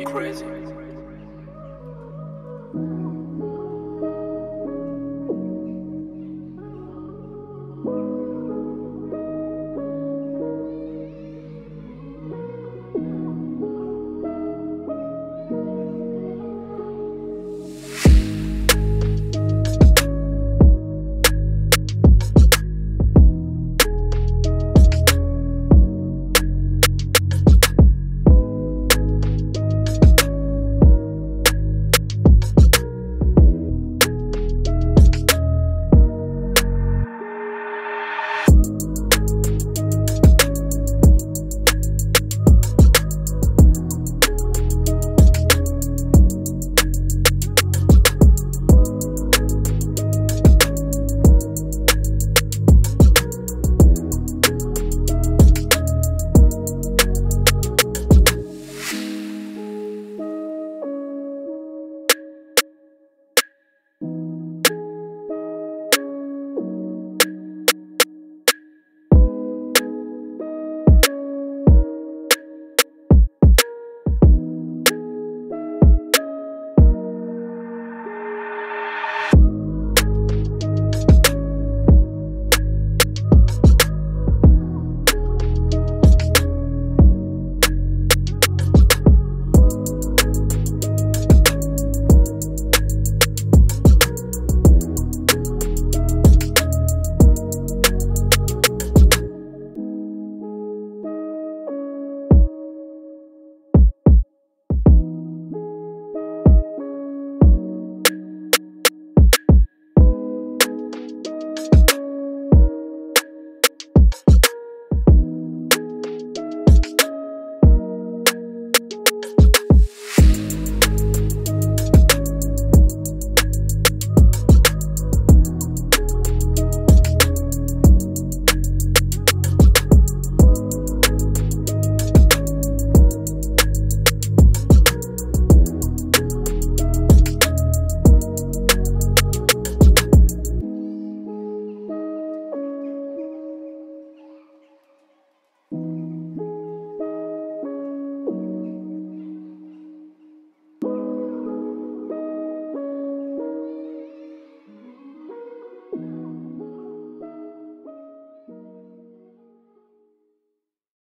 You crazy? crazy.